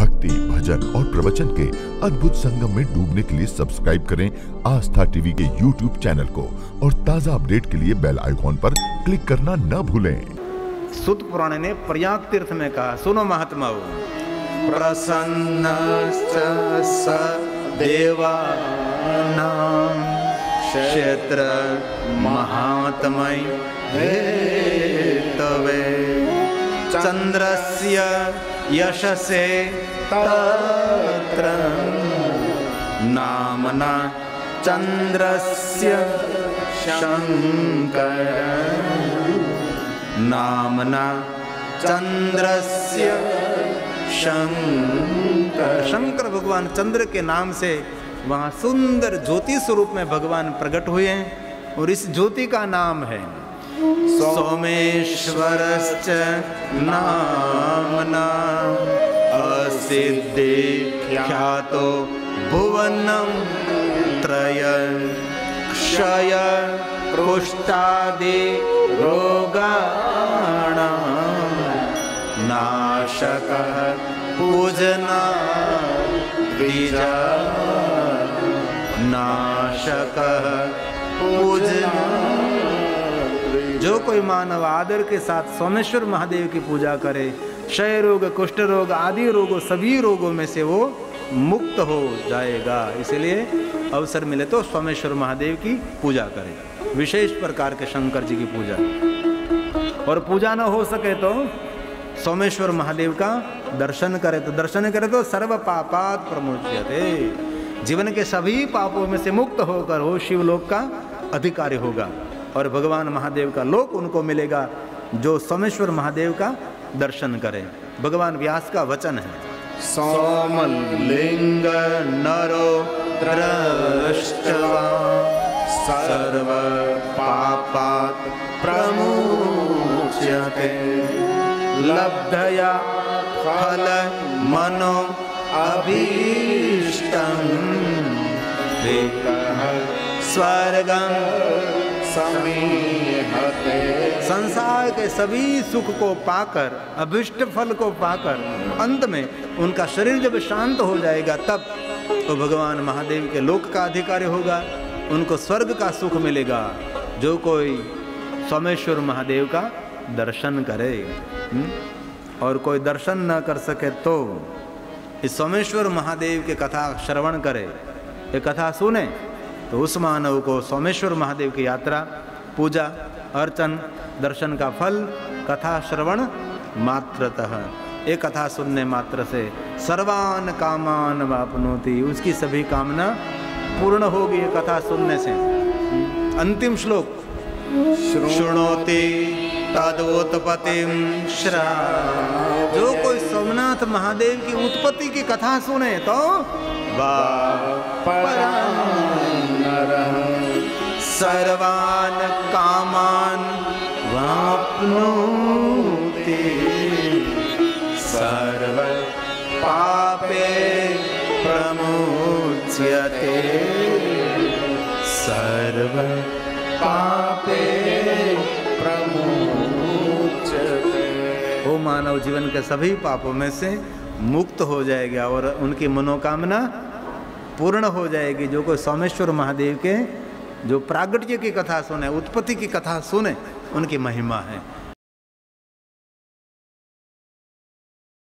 भक्ति भजन और प्रवचन के अद्भुत संगम में डूबने के लिए सब्सक्राइब करें आस्था टीवी के यूट्यूब चैनल को और ताज़ा अपडेट के लिए बेल आइकॉन पर क्लिक करना न भूलें। सुत पुराण ने प्रयाग तीर्थ में कहा सुनो महात्मा प्रसन्न स देवानां क्षेत्र महात्मय हेतवे। चन्द्रस्य यशसे तत्र नामना चन्द्रस्य शङ्कर। नामना चंद्रस्य शंकर शंकर भगवान चंद्र के नाम से वहाँ सुंदर ज्योति स्वरूप में भगवान प्रकट हुए हैं और इस ज्योति का नाम है सोमेश्वरश्च नामना असिद्धि ख्यातो भुवनम त्रय क्षय कुष्ठादि रोगाणां नाशकः पूजना द्विजा नाशकः पूजना जो कोई मानव आदर के साथ सोमेश्वर महादेव की पूजा करे, क्षय रोग, कुष्ठ रोग, आदि रोगों, सभी रोगों में से वो मुक्त हो जाएगा। इसलिए अवसर मिले तो सोमेश्वर महादेव की पूजा करें। विशेष प्रकार के शंकर जी की पूजा। और पूजा न हो सके तो सोमेश्वर महादेव का दर्शन करे। तो दर्शन करे तो सर्व पापात प्रमोच्यते। जीवन के सभी पापों में से मुक्त होकर हो शिवलोक का अधिकारी होगा। और भगवान महादेव का लोक उनको मिलेगा जो सोमेश्वर महादेव का दर्शन करें। भगवान व्यास का वचन है। सोमलिंग नरो सर्व पापात् प्रमुच्यते। लब्धया फल मनो अभीष्टं स्वर्गम संसार के सभी सुख को पाकर अभिष्ट फल को पाकर अंत में उनका शरीर जब शांत हो जाएगा तब तो भगवान महादेव के लोक का अधिकारी होगा उनको स्वर्ग का सुख मिलेगा जो कोई सोमेश्वर महादेव का दर्शन करे हुँ? और कोई दर्शन न कर सके तो इस सोमेश्वर महादेव के कथा श्रवण करे ये कथा सुने तो उस मानव को सोमेश्वर महादेव की यात्रा पूजा अर्चन दर्शन का फल कथा श्रवण मात्रतः। ये कथा सुनने मात्र से सर्वान कामान वापनोती। उसकी सभी कामना पूर्ण होगी ये कथा सुनने से। अंतिम श्लोक। तदोत्पत्ति जो कोई सोमनाथ महादेव की उत्पत्ति की कथा सुने तो सर्वान कामान वापनोति। सर्व पापे प्रमुच्यते। सर्व पापे प्रमुच्यते। वो मानव जीवन के सभी पापों में से मुक्त हो जाएगा और उनकी मनोकामना पूर्ण हो जाएगी, जो कोई सोमेश्वर महादेव के, जो प्रागट्य की कथा सुने, उत्पत्ति की कथा सुने, उनकी महिमा है।